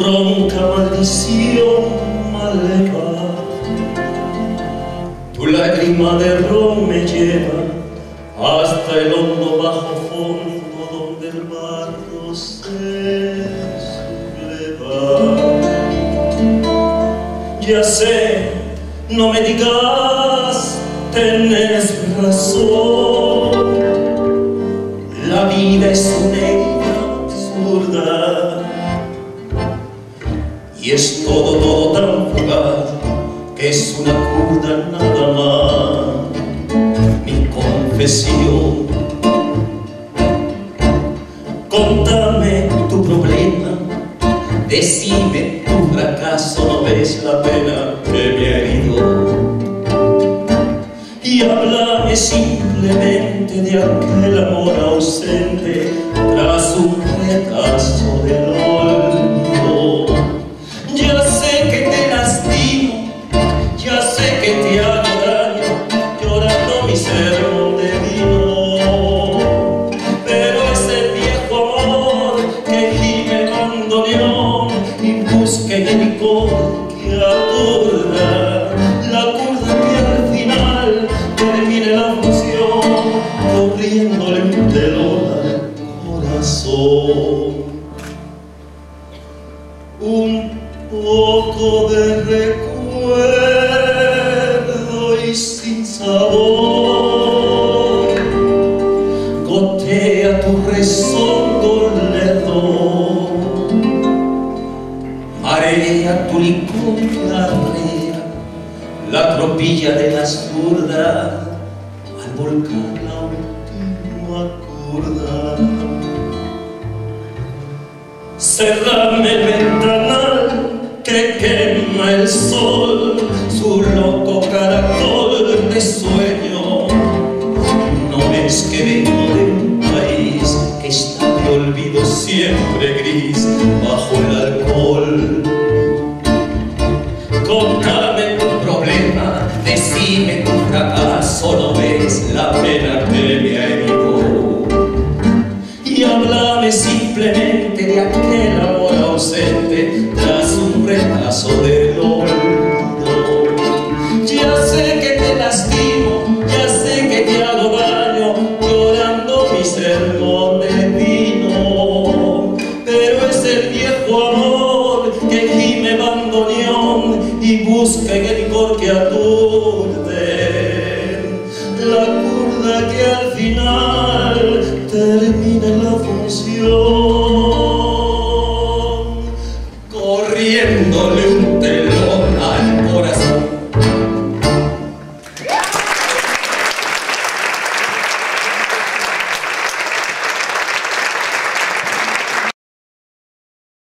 tu ronca maldición maleva, tu lágrima de ron me lleva hasta el hondo bajo fondo donde el barro se subleva. Ya sé, no me digas, tenés razón, la vida es una es todo, todo tan fugaz que es una curda nada más. Mi confesión. Contame tu problema decime tu fracaso no ves la pena que me ha herido. Y háblame simplemente de aquel amor ausente tras un retazo del olvido mi sermón de vino. Pero es el viejo amor que gime bandoneón y busca el licor que aturda, la curda que al final termine la función, corriéndole telón al corazón un poco de recuerdo gotea tu resondo ledo marea tu licor la tropilla de las burdas al volcar la última curda Cerrame el ventanal que quema el sol, bajo el alcohol. Contame tu problema, decime tu fracaso, no ves la pena que me ha y busca en el licor que aturde la curda que al final termina en la función corriéndole un telón.